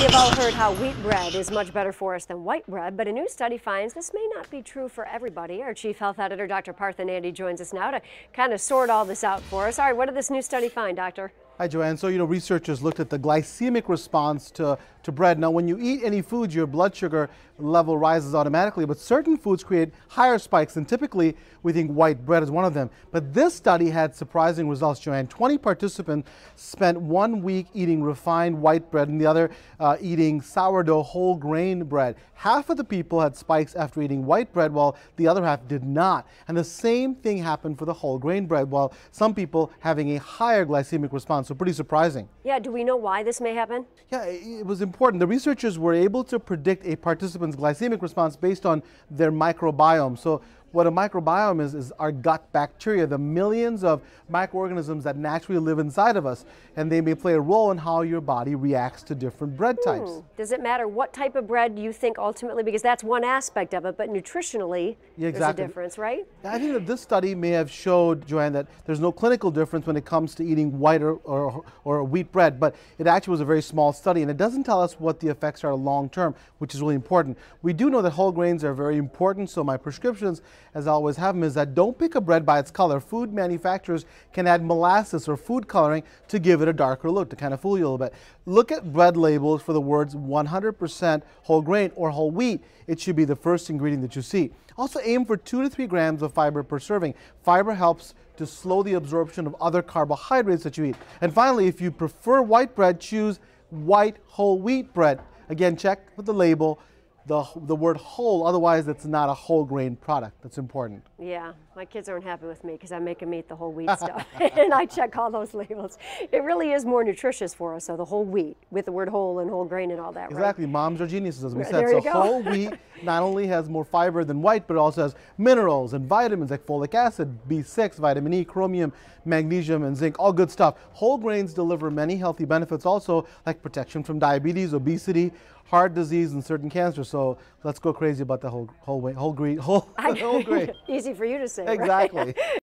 We've all heard how wheat bread is much better for us than white bread, but a new study finds this may not be true for everybody. Our chief health editor, Dr. Partha Nandi, joins us now to kind of sort all this out for us. All right, what did this new study find, doctor? Hi, Joanne. So, you know, researchers looked at the glycemic response to, to bread. Now, when you eat any food, your blood sugar level rises automatically, but certain foods create higher spikes, and typically we think white bread is one of them. But this study had surprising results, Joanne. 20 participants spent one week eating refined white bread and the other uh, eating sourdough whole grain bread. Half of the people had spikes after eating white bread, while the other half did not. And the same thing happened for the whole grain bread, while some people having a higher glycemic response. So pretty surprising. Yeah, do we know why this may happen? Yeah, it was important. The researchers were able to predict a participant's glycemic response based on their microbiome. So what a microbiome is, is our gut bacteria, the millions of microorganisms that naturally live inside of us. And they may play a role in how your body reacts to different bread hmm. types. Does it matter what type of bread you think ultimately? Because that's one aspect of it, but nutritionally, yeah, exactly. there's a difference, right? I think that this study may have showed, Joanne, that there's no clinical difference when it comes to eating white or, or, or wheat bread, but it actually was a very small study, and it doesn't tell us what the effects are long term, which is really important. We do know that whole grains are very important, so my prescriptions as I always have them, is that don't pick a bread by its color. Food manufacturers can add molasses or food coloring to give it a darker look, to kind of fool you a little bit. Look at bread labels for the words 100% whole grain or whole wheat. It should be the first ingredient that you see. Also aim for two to three grams of fiber per serving. Fiber helps to slow the absorption of other carbohydrates that you eat. And finally, if you prefer white bread, choose white whole wheat bread. Again, check with the label the, the word whole, otherwise it's not a whole grain product. That's important. Yeah, my kids aren't happy with me because I make them eat the whole wheat stuff and I check all those labels. It really is more nutritious for us, so the whole wheat with the word whole and whole grain and all that, Exactly, right? moms are geniuses as we said. There so whole wheat not only has more fiber than white, but also has minerals and vitamins like folic acid, B6, vitamin E, chromium, magnesium, and zinc, all good stuff. Whole grains deliver many healthy benefits also like protection from diabetes, obesity, heart disease, and certain cancers. So let's go crazy about the whole whole whole grain whole, whole grain. Easy for you to say. Exactly. Right?